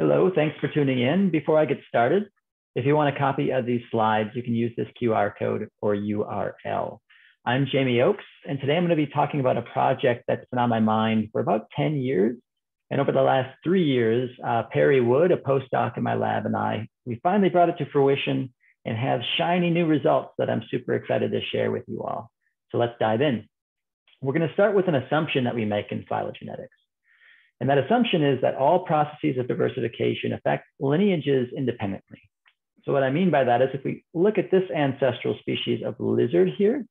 Hello, thanks for tuning in. Before I get started, if you want a copy of these slides, you can use this QR code or URL. I'm Jamie Oaks, and today I'm going to be talking about a project that's been on my mind for about 10 years. And over the last three years, uh, Perry Wood, a postdoc in my lab, and I, we finally brought it to fruition and have shiny new results that I'm super excited to share with you all. So let's dive in. We're going to start with an assumption that we make in phylogenetics. And that assumption is that all processes of diversification affect lineages independently. So what I mean by that is if we look at this ancestral species of lizard here,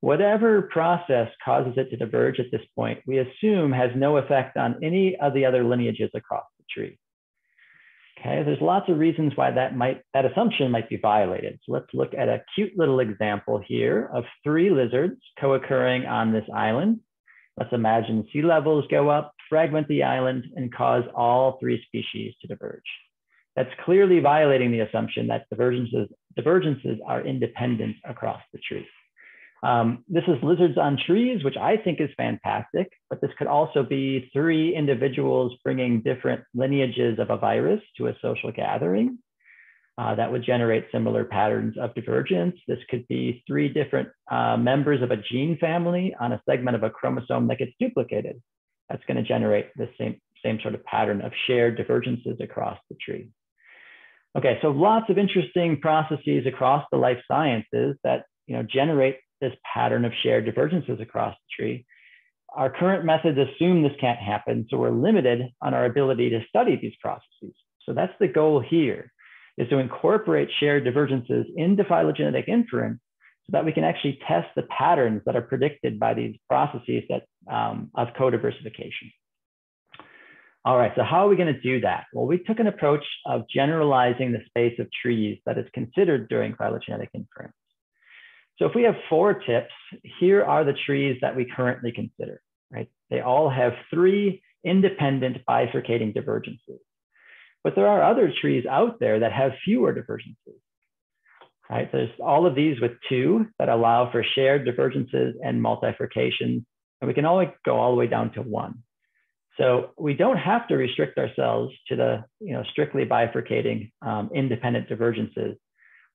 whatever process causes it to diverge at this point, we assume has no effect on any of the other lineages across the tree. Okay, there's lots of reasons why that might that assumption might be violated. So let's look at a cute little example here of three lizards co-occurring on this island. Let's imagine sea levels go up, fragment the island, and cause all three species to diverge. That's clearly violating the assumption that divergences, divergences are independent across the tree. Um, this is lizards on trees, which I think is fantastic, but this could also be three individuals bringing different lineages of a virus to a social gathering. Uh, that would generate similar patterns of divergence. This could be three different uh, members of a gene family on a segment of a chromosome that gets duplicated. That's going to generate the same, same sort of pattern of shared divergences across the tree. Okay, so lots of interesting processes across the life sciences that you know, generate this pattern of shared divergences across the tree. Our current methods assume this can't happen, so we're limited on our ability to study these processes. So that's the goal here, is to incorporate shared divergences into phylogenetic inference so that we can actually test the patterns that are predicted by these processes that, um, of co-diversification. All right, so how are we gonna do that? Well, we took an approach of generalizing the space of trees that is considered during phylogenetic inference. So if we have four tips, here are the trees that we currently consider, right? They all have three independent bifurcating divergences. But there are other trees out there that have fewer divergences, right? There's all of these with two that allow for shared divergences and multifurcations, and we can only go all the way down to one. So we don't have to restrict ourselves to the you know, strictly bifurcating um, independent divergences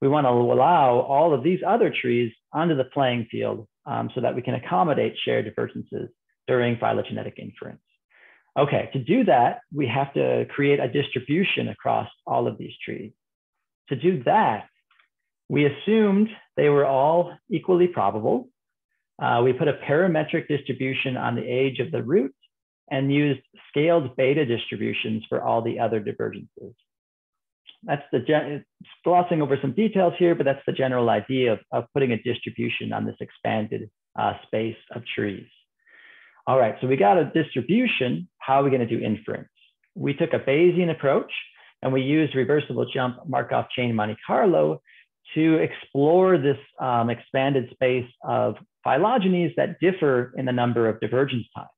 we want to allow all of these other trees onto the playing field um, so that we can accommodate shared divergences during phylogenetic inference. Okay, to do that, we have to create a distribution across all of these trees. To do that, we assumed they were all equally probable. Uh, we put a parametric distribution on the age of the root and used scaled beta distributions for all the other divergences that's the glossing over some details here, but that's the general idea of, of putting a distribution on this expanded uh, space of trees. All right, so we got a distribution. How are we going to do inference? We took a Bayesian approach and we used reversible jump Markov chain Monte Carlo to explore this um, expanded space of phylogenies that differ in the number of divergence times.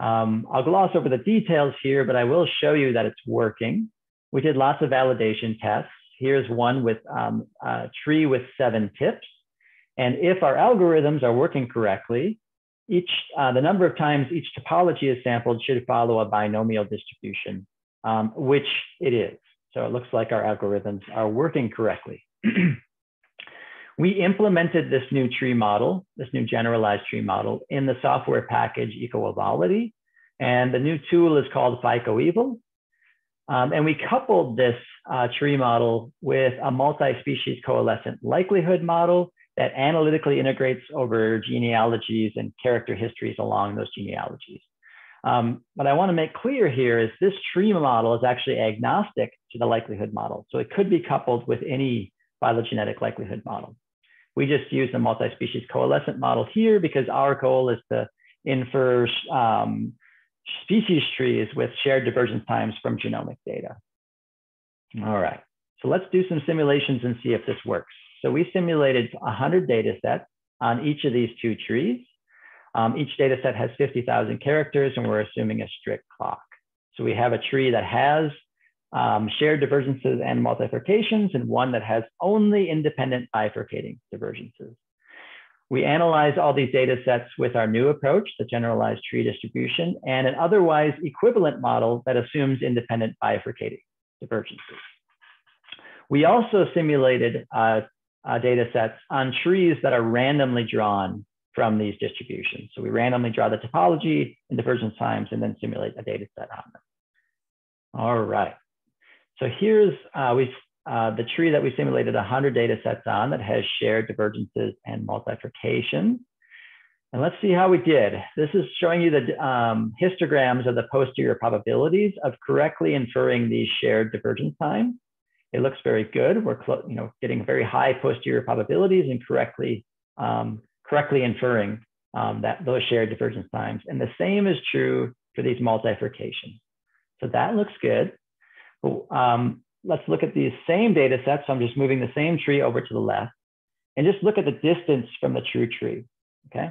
Um, I'll gloss over the details here, but I will show you that it's working. We did lots of validation tests. Here's one with um, a tree with seven tips. And if our algorithms are working correctly, each, uh, the number of times each topology is sampled should follow a binomial distribution, um, which it is. So it looks like our algorithms are working correctly. we implemented this new tree model, this new generalized tree model in the software package EcoEvolity. And the new tool is called Phycoeval. Um, and we coupled this uh, tree model with a multi-species coalescent likelihood model that analytically integrates over genealogies and character histories along those genealogies. Um, what I want to make clear here is this tree model is actually agnostic to the likelihood model. So it could be coupled with any phylogenetic likelihood model. We just use the multi-species coalescent model here because our goal is to infer um, species trees with shared divergence times from genomic data. All right, so let's do some simulations and see if this works. So we simulated 100 data sets on each of these two trees. Um, each data set has 50,000 characters and we're assuming a strict clock. So we have a tree that has um, shared divergences and multifurcations and one that has only independent bifurcating divergences. We analyze all these data sets with our new approach, the generalized tree distribution, and an otherwise equivalent model that assumes independent bifurcating divergences. We also simulated uh, uh, data sets on trees that are randomly drawn from these distributions. So we randomly draw the topology and divergence times and then simulate a data set on them. All right. So here's uh, we, uh, the tree that we simulated 100 data sets on that has shared divergences and multifurcation. And let's see how we did. This is showing you the um, histograms of the posterior probabilities of correctly inferring these shared divergence times. It looks very good. We're you know, getting very high posterior probabilities and correctly, um, correctly inferring um, that those shared divergence times. And the same is true for these multifurcations. So that looks good. Um, let's look at these same data sets. So I'm just moving the same tree over to the left and just look at the distance from the true tree, okay?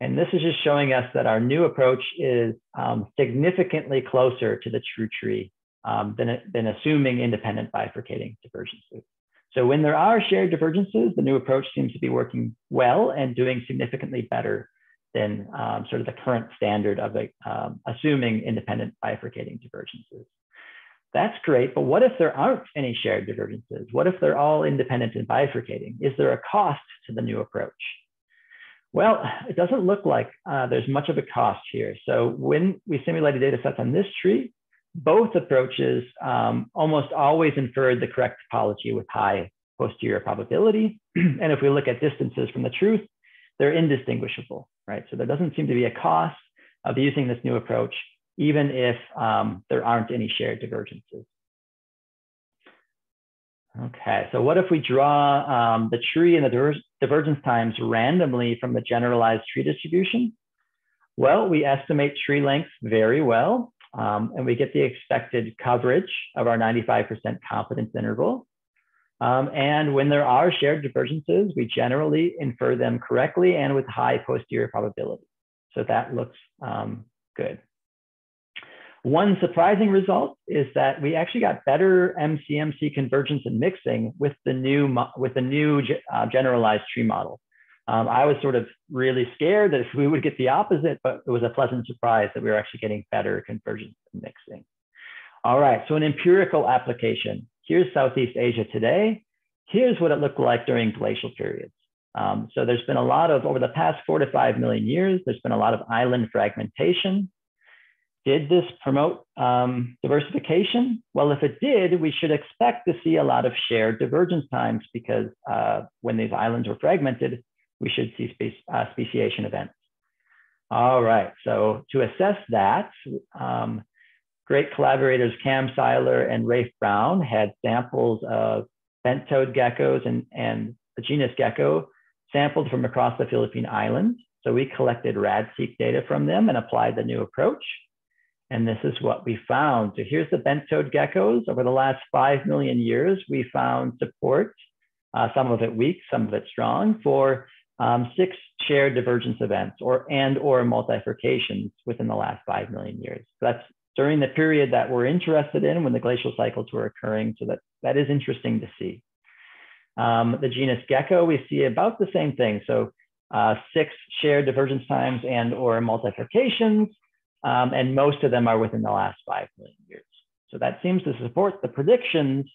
And this is just showing us that our new approach is um, significantly closer to the true tree um, than, than assuming independent bifurcating divergences. So when there are shared divergences, the new approach seems to be working well and doing significantly better than um, sort of the current standard of um, assuming independent bifurcating divergences. That's great, but what if there aren't any shared divergences? What if they're all independent and bifurcating? Is there a cost to the new approach? Well, it doesn't look like uh, there's much of a cost here. So when we simulated data sets on this tree, both approaches um, almost always inferred the correct topology with high posterior probability. and if we look at distances from the truth, they're indistinguishable, right? So there doesn't seem to be a cost of using this new approach, even if um, there aren't any shared divergences. Okay, so what if we draw um, the tree and the divergence times randomly from the generalized tree distribution? Well, we estimate tree length very well, um, and we get the expected coverage of our 95% confidence interval. Um, and when there are shared divergences, we generally infer them correctly and with high posterior probability. So that looks um, good. One surprising result is that we actually got better MCMC convergence and mixing with the new, with the new uh, generalized tree model. Um, I was sort of really scared that if we would get the opposite, but it was a pleasant surprise that we were actually getting better convergence and mixing. All right, so an empirical application. Here's Southeast Asia today. Here's what it looked like during glacial periods. Um, so there's been a lot of, over the past four to five million years, there's been a lot of island fragmentation. Did this promote um, diversification? Well, if it did, we should expect to see a lot of shared divergence times because uh, when these islands were fragmented, we should see space, uh, speciation events. All right, so to assess that, um, great collaborators Cam Siler and Rafe Brown had samples of bent-toed geckos and, and the genus Gekko sampled from across the Philippine Islands. So we collected RADseq data from them and applied the new approach. And this is what we found. So here's the bent-toed geckos. Over the last 5 million years, we found support, uh, some of it weak, some of it strong, for um, six shared divergence events or and or multifurcations within the last 5 million years. So that's during the period that we're interested in when the glacial cycles were occurring. So that, that is interesting to see. Um, the genus Gekko, we see about the same thing. So uh, six shared divergence times and or multifurcations, um, and most of them are within the last 5 million years. So that seems to support the predictions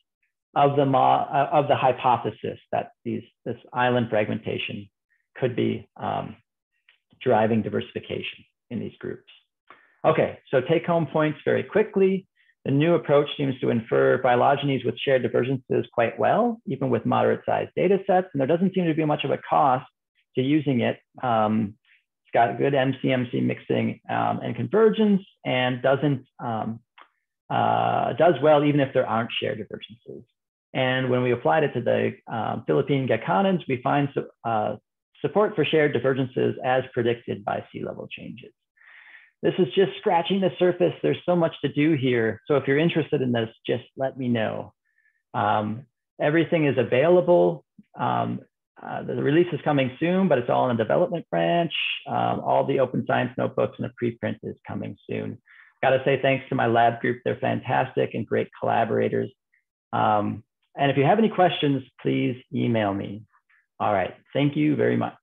of the, uh, of the hypothesis that these, this island fragmentation could be um, driving diversification in these groups. Okay, so take home points very quickly. The new approach seems to infer phylogenies with shared divergences quite well, even with moderate sized data sets. And there doesn't seem to be much of a cost to using it. Um, got good MCMC mixing um, and convergence and doesn't, um, uh, does well even if there aren't shared divergences. And when we applied it to the um, Philippine geckonids, we find uh, support for shared divergences as predicted by sea level changes. This is just scratching the surface. There's so much to do here. So if you're interested in this, just let me know. Um, everything is available. Um, uh, the release is coming soon, but it's all in the development branch. Um, all the open science notebooks and the preprint is coming soon. Got to say thanks to my lab group. They're fantastic and great collaborators. Um, and if you have any questions, please email me. All right. Thank you very much.